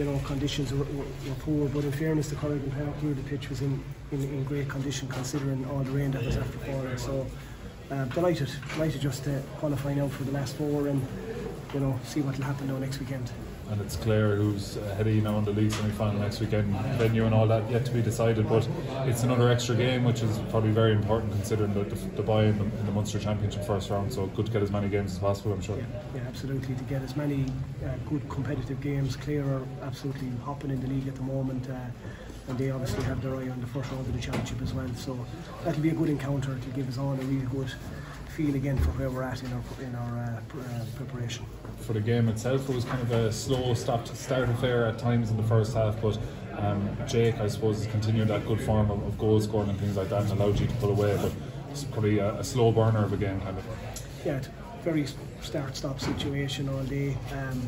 you know, conditions were, were, were poor. But in fairness to Corrigan Park here, the pitch was in, in, in great condition considering all the rain that was after falling. So uh, delighted, delighted just to qualify now for the last four and you know see what will happen now next weekend. And it's Clare who's heading in the league semi-final next weekend. Venue and all that yet to be decided, but it's another extra game, which is probably very important considering the, the, the bye in the, in the Munster Championship first round. So good to get as many games as possible, I'm sure. Yeah, yeah, absolutely. To get as many uh, good competitive games, Clare are absolutely hopping in the league at the moment, uh, and they obviously have their eye on the first round of the championship as well. So that'll be a good encounter. It'll give us all a really good feel again for where we're at in our in our uh, uh, preparation. For the game itself, it was kind of a slow stop start affair at times in the first half, but um, Jake, I suppose, has continued that good form of, of goal scoring and things like that and allowed you to pull away, but it's probably a, a slow burner of a game, kind of. yeah, very start-stop situation all day. Um,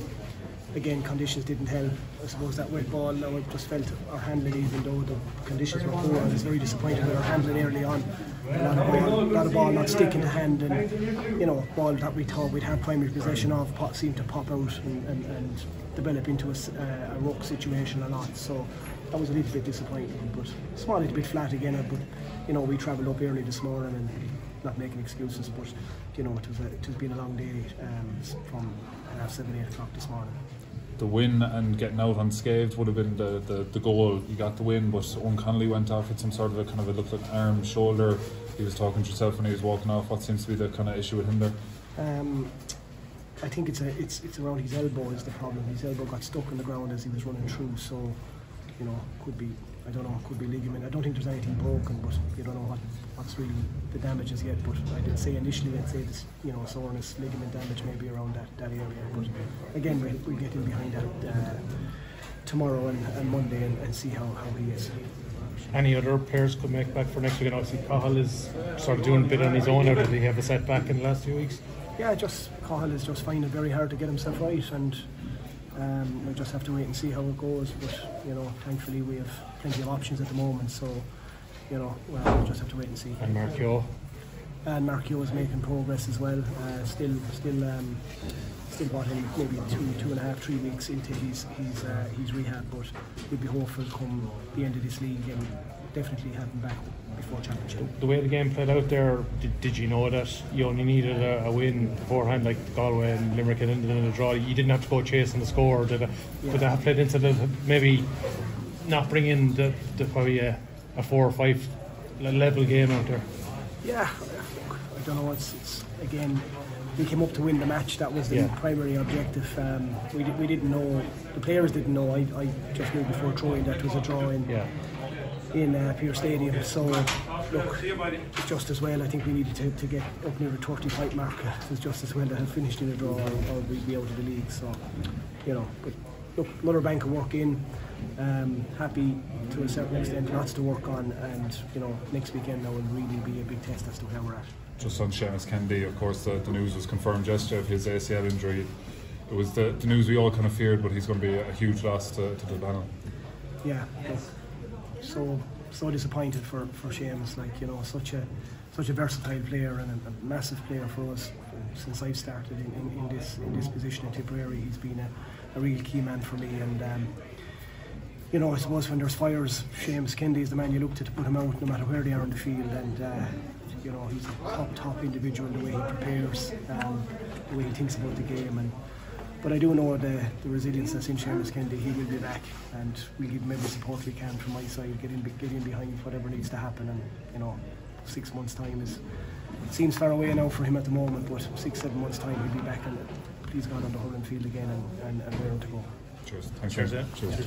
again, conditions didn't help. I suppose that wet ball. I just felt our handling, even though the conditions were poor, I was very disappointed with our handling early on. A lot of ball, a lot of ball not sticking to hand, and you know, ball that we thought we'd have primary possession of pop, seemed to pop out and, and, and develop into a, uh, a rock situation a lot. So that was a little bit disappointing, but small little bit flat again. But you know, we travelled up early this morning and not making excuses, but you know, it was a, it has been a long day um, from half seven, eight o'clock this morning. The win and getting out unscathed would have been the, the, the goal. You got the win, but Owen Connolly went off with some sort of a kind of a look like arm, shoulder. He was talking to himself when he was walking off. What seems to be the kind of issue with him there? Um, I think it's a, it's it's around his elbow is the problem. His elbow got stuck in the ground as he was running through, so you know could be I don't know could be ligament. I don't think there's anything broken, but you don't know what what's really the damage is yet. But I did say initially I'd say this you know soreness, ligament damage maybe around that, that area. But again we we get in behind that uh, tomorrow and, and Monday and, and see how, how he is. Any other players could make back for next week? And obviously, Cahill is sort of doing a bit on his own. Or did he have a setback in the last few weeks? Yeah, just Cahill is just finding it very hard to get himself right, and um, we'll just have to wait and see how it goes. But you know, thankfully we have plenty of options at the moment, so you know, well, we'll just have to wait and see. And Mark Kehoe. And Mark Kehoe is making progress as well. Uh, still, still, um, still what maybe two, two and a half, three weeks into his his uh, his rehab, but we'd be hopeful come the end of this league and definitely have him back before championship. The way the game played out there, did, did you know that you only needed a, a win beforehand, like Galway and Limerick had ended in a draw? You didn't have to go chasing the score. Did it, Could that have played into the maybe not bring in the, the probably a, a four or five level game out there? Yeah, I don't know. It's, it's again, we came up to win the match. That was the Yeah. primary objective. Um, we, we didn't know. The players didn't know. I, I just knew before throwing that it was a draw in Yeah. In uh, Pearse Stadium. So look, just as well. I think we needed to, to get up near the 30 point mark. It was just as well to have finished in a draw, or, or we'd be out of the league. So you know, but look, another bank of work in. Um, happy to a certain extent, lots to work on, and you know, next weekend now will really be a big test as to where we're at. Just on Seamus Kennedy, of course, the, the news was confirmed yesterday of his ACL injury. It was the, the news we all kind of feared, but he's going to be a huge loss to, to the panel. yeah, look, so so disappointed for for Seamus. Like you know, such a such a versatile player and a, a massive player for us since I've started in, in, in this in this position in Tipperary. He's been a, a real key man for me, and um, you know, I suppose when there's fires, Seamus Kennedy is the man you look to to put him out, no matter where they are on the field, and. Uh, you know, he's a top, top individual, in the way he prepares, um, the way he thinks about the game, and but I do know the, the resilience that's in Seamus Kennedy. He will be back, and we'll give him every support we can from my side. Get in, get in behind whatever needs to happen, and you know, six months' time is seems far away now for him at the moment, but six, seven months' time he'll be back, and please God on the hurling field again, and, and, and where to go. Cheers. Thanks, Cheers, Shane. Cheers.